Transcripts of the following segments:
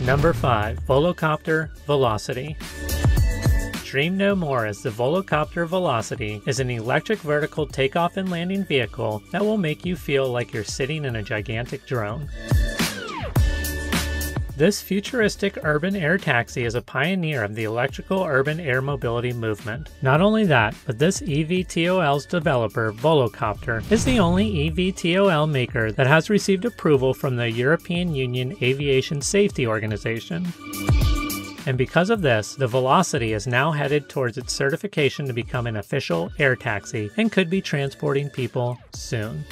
Number 5. Volocopter VoloCity Dream no more as the Volocopter VoloCity is an electric vertical takeoff and landing vehicle that will make you feel like you're sitting in a gigantic drone. This futuristic urban air taxi is a pioneer of the electrical urban air mobility movement. Not only that, but this EVTOL's developer, Volocopter, is the only EVTOL maker that has received approval from the European Union Aviation Safety Organization. And because of this, the VoloCity is now headed towards its certification to become an official air taxi and could be transporting people soon.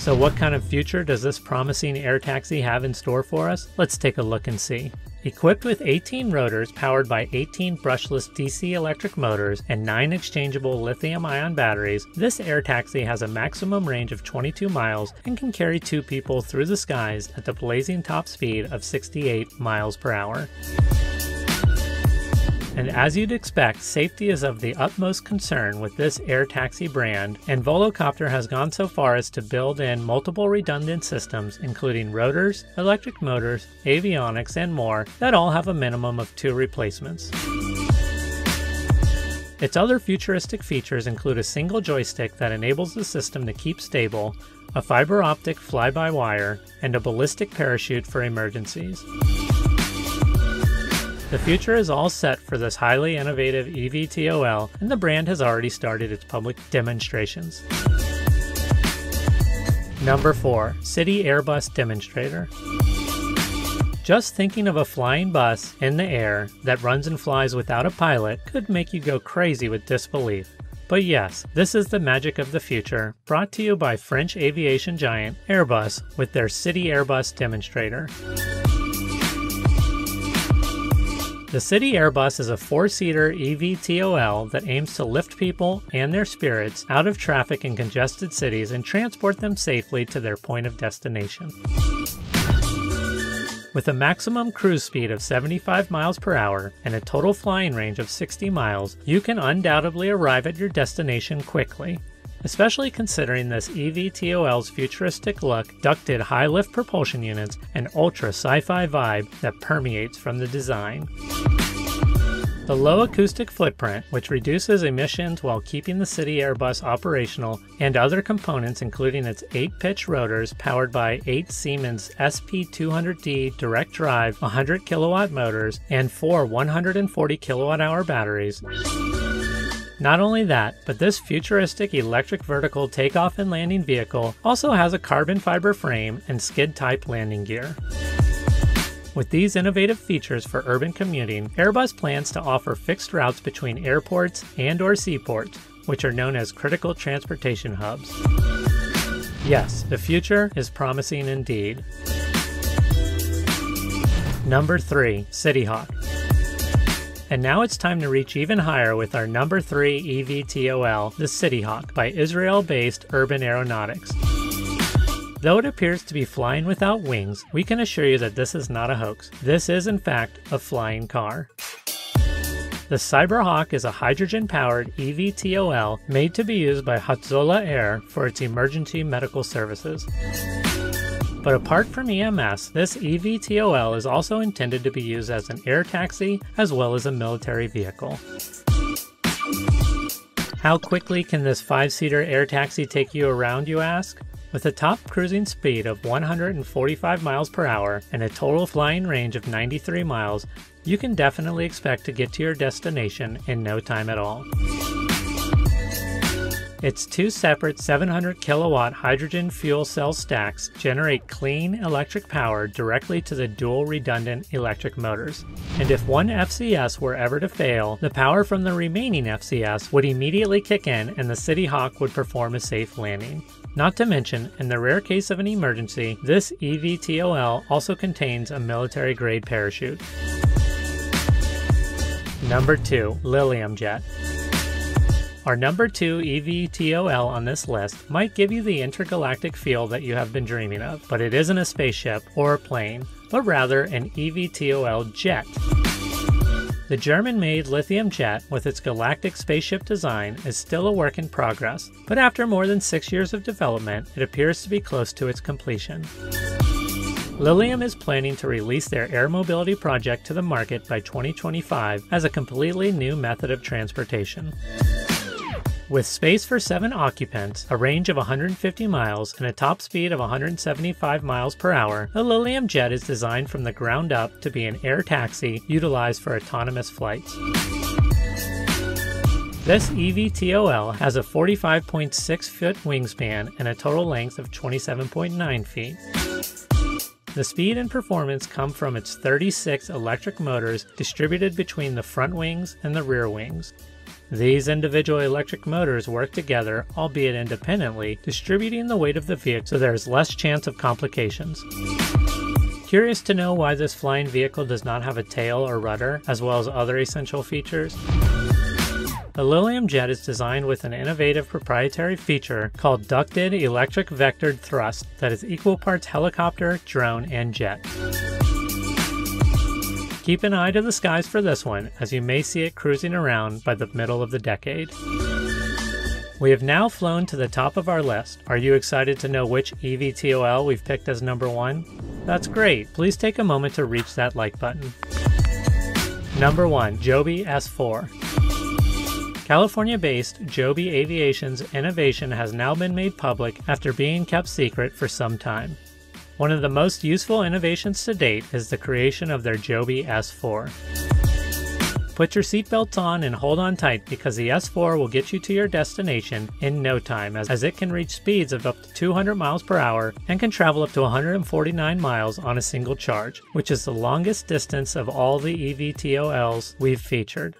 So what kind of future does this promising air taxi have in store for us? Let's take a look and see. Equipped with 18 rotors powered by 18 brushless DC electric motors and 9 exchangeable lithium ion batteries, this air taxi has a maximum range of 22 miles and can carry two people through the skies at the blazing top speed of 68 miles per hour. And as you'd expect, safety is of the utmost concern with this air taxi brand, and Volocopter has gone so far as to build in multiple redundant systems, including rotors, electric motors, avionics, and more, that all have a minimum of two replacements. Its other futuristic features include a single joystick that enables the system to keep stable, a fiber optic fly by wire, and a ballistic parachute for emergencies. The future is all set for this highly innovative EVTOL, and the brand has already started its public demonstrations. Number 4. City Airbus Demonstrator just thinking of a flying bus in the air that runs and flies without a pilot could make you go crazy with disbelief. But yes, this is the magic of the future, brought to you by French aviation giant Airbus with their City Airbus demonstrator. The City Airbus is a four seater EVTOL that aims to lift people and their spirits out of traffic in congested cities and transport them safely to their point of destination. With a maximum cruise speed of 75 miles per hour and a total flying range of 60 miles, you can undoubtedly arrive at your destination quickly, especially considering this EVTOL's futuristic look, ducted high lift propulsion units, and ultra sci fi vibe that permeates from the design. The low acoustic footprint, which reduces emissions while keeping the City Airbus operational, and other components including its 8 pitch rotors powered by 8 Siemens SP200D direct drive 100 kilowatt motors and 4 140 kilowatt hour batteries, not only that, but this futuristic electric vertical takeoff and landing vehicle also has a carbon fiber frame and skid type landing gear. With these innovative features for urban commuting, Airbus plans to offer fixed routes between airports and or seaports, which are known as critical transportation hubs. Yes, the future is promising indeed. Number 3, Cityhawk. And now it's time to reach even higher with our number 3 EVTOL, the Cityhawk by Israel based Urban Aeronautics. Though it appears to be flying without wings, we can assure you that this is not a hoax. This is, in fact, a flying car. The Cityhawk is a hydrogen powered EVTOL made to be used by Hatzola Air for its emergency medical services. But apart from EMS, this EVTOL is also intended to be used as an air taxi as well as a military vehicle. How quickly can this 5-seater air taxi take you around, you ask? With a top cruising speed of 145 miles per hour and a total flying range of 93 miles, you can definitely expect to get to your destination in no time at all. Its two separate 700 kilowatt hydrogen fuel cell stacks generate clean electric power directly to the dual redundant electric motors. And if one FCS were ever to fail, the power from the remaining FCS would immediately kick in and the City Hawk would perform a safe landing. Not to mention, in the rare case of an emergency, this EVTOL also contains a military grade parachute. Number 2 Lilium Jet. Our number 2 EVTOL on this list might give you the intergalactic feel that you have been dreaming of, but it isn't a spaceship or a plane, but rather an EVTOL jet. The German made Lilium jet, with its galactic spaceship design, is still a work in progress, but after more than six years of development, it appears to be close to its completion. Lilium is planning to release their air mobility project to the market by 2025 as a completely new method of transportation. With space for seven occupants, a range of 150 miles, and a top speed of 175 miles per hour, the Lilium Jet is designed from the ground up to be an air taxi utilized for autonomous flights. This eVTOL has a 45.6 foot wingspan and a total length of 27.9 feet. The speed and performance come from its 36 electric motors distributed between the front wings and the rear wings. These individual electric motors work together, albeit independently, distributing the weight of the vehicle so there is less chance of complications. Curious to know why this flying vehicle does not have a tail or rudder, as well as other essential features? The Lilium Jet is designed with an innovative proprietary feature called Ducted Electric Vectored Thrust that is equal parts helicopter, drone, and jet. Keep an eye to the skies for this one, as you may see it cruising around by the middle of the decade. We have now flown to the top of our list. Are you excited to know which EVTOL we've picked as number one? That's great. Please take a moment to reach that like button. Number 1. Joby S4 California based Joby Aviation's innovation has now been made public after being kept secret for some time. One of the most useful innovations to date is the creation of their Joby S4. Put your seatbelts on and hold on tight because the S4 will get you to your destination in no time as, it can reach speeds of up to 200 miles per hour and can travel up to 149 miles on a single charge, which is the longest distance of all the EVTOLs we've featured.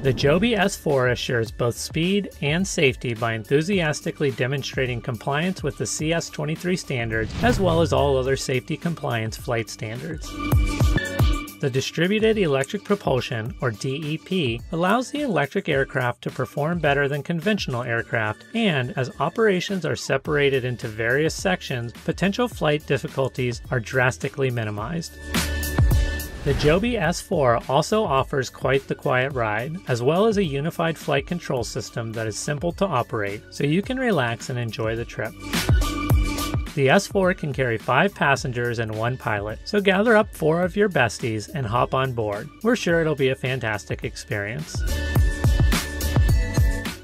The Joby S4 assures both speed and safety by enthusiastically demonstrating compliance with the CS23 standards as well as all other safety compliance flight standards. The Distributed Electric Propulsion, or DEP, allows the electric aircraft to perform better than conventional aircraft, and as operations are separated into various sections, potential flight difficulties are drastically minimized. The Joby S4 also offers quite the quiet ride, as well as a unified flight control system that is simple to operate, so you can relax and enjoy the trip. The S4 can carry five passengers and one pilot, so gather up four of your besties and hop on board. We're sure it'll be a fantastic experience.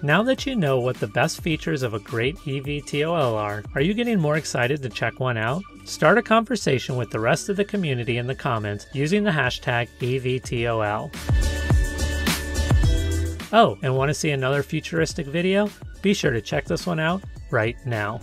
Now that you know what the best features of a great EVTOL are, are you getting more excited to check one out? Start a conversation with the rest of the community in the comments using the hashtag EVTOL. Oh, and want to see another futuristic video? Be sure to check this one out right now.